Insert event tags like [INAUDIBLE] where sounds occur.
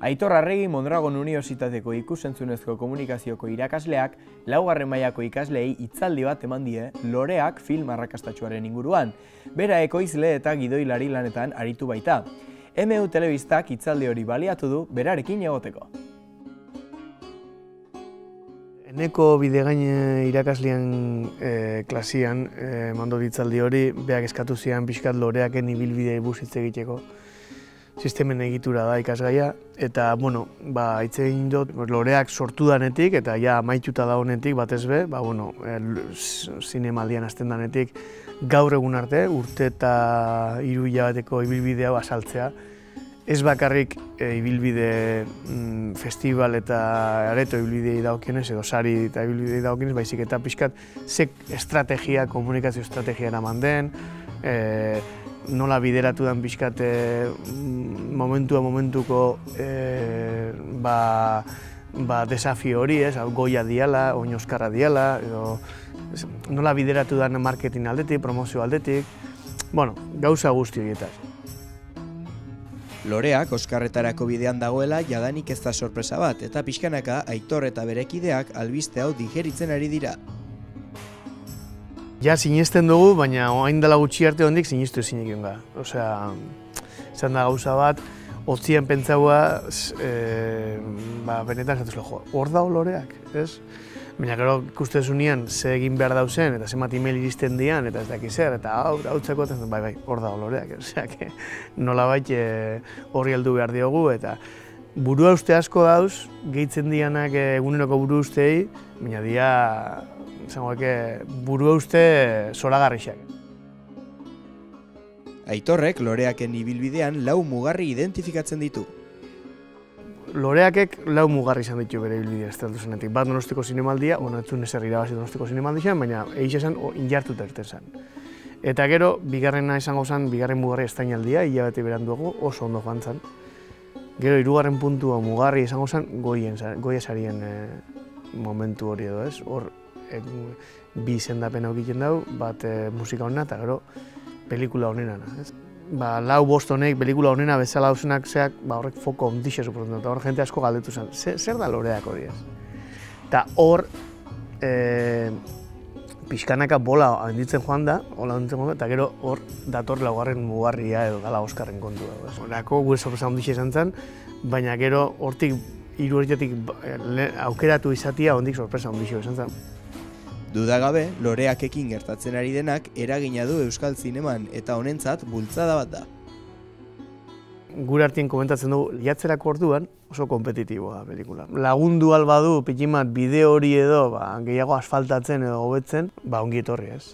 Aitor Arregi Mondragon Unibertsitateko ikusentzunezko komunikazio irakasleak laugarren mailako ikaslei hitzaldi bat eman die loreak film arrakastatsuaren inguruan. Bera ekoizle eta gidoilari lanetan aritu baita. MU Telebistak hitzaldi hori baliatu du berarekin egoteko. Eneko bidegain irakaslean e, klasian e, mando ditzaldi hori, beak eskatu zian pixkat loreaken ibilbide bus egiteko sistemen egitura da ikasgaia, eta, bueno, ba, egin dut, loreak sortu danetik, eta ja maituta da honetik, batez be, ba, bueno, zinemaldian azten danetik, gaur egun arte, urte eta hiru hilabeteko ibilbidea asaltzea, ez bakarrik e, ibilbide mm, festival eta areto ibilbidei daukionez, edo sari eta ibilbidei daukionez, baizik eta pixkat, zek estrategia, komunikazio estrategia eraman den, e, nola bideratu den bizkate mm, momentua momentuko e, ba, ba desafio hori, ez, goia diala, oin oskarra diala, edo, nola bideratu den marketing aldetik, promozio aldetik, bueno, gauza guzti horietaz. Loreak Oskarretarako bidean dagoela jadanik ez da sorpresa bat, eta pixkanaka Aitor eta berekideak albiste hau digeritzen ari dira. Ja, sinesten dugu, baina hain dela gutxi arte hondik sinestu ezin egin ga. Osea, izan da gauza bat, otzien pentsaua, e, ba, benetan zatuz jo, hor da oloreak, ez? Baina gero ikustezu nian, ze egin behar dauzen, eta zenbat email iristen dian, eta ez dakiz zer, eta hau, hau txeko, bai, bai, hor da oloreak, [LAUGHS] osea, nola e, horri heldu behar diogu, eta burua uste asko dauz, gehitzen dianak eguneroko buru ustei, baina dia izango eke burua uste zoragarrixak. Aitorrek loreaken ibilbidean lau mugarri identifikatzen ditu. Loreakek lau mugarri izan ditu bere ibilbidea estelatu zenetik. Bat donostiko zinemaldia, bueno, ez zuen ezer irabazi donostiko zinemaldia, baina egin esan injartu terten zen. Eta gero, bigarrena izango zen, bigarren mugarri estainaldia, hilabete beran dugu, oso ondo joan zen. Gero, hirugarren puntua mugarri izango zen, goien, goia sarien eh, momentu hori edo ez. Hor, bi izendapen egiten dau, bat e, musika honena eta gero pelikula honena. Ez? Ba, lau bost honek pelikula honena bezala hausenak zeak, ba, horrek foko ondixe suportzen dut, hor jente asko galdetu zen, zer, da loreak hori ez? Eta hor, e, pixkanaka bola handitzen joan da, hola handitzen joan da, eta gero hor dator laugarren mugarria edo dala Oskarren kontu da. Horako gure sorpresa ondixe izan zen, baina gero hortik hiru eh, aukeratu izatia ondik sorpresa ondixe izan zen. Dudagabe, loreakekin gertatzen ari denak eragina du Euskal Zineman eta honentzat bultzada bat da. Gure artien komentatzen dugu, jatzerako orduan oso kompetitiboa pelikula. Lagundu albadu, pikimat, bideo hori edo, ba, gehiago asfaltatzen edo hobetzen, ba, ongi etorri ez.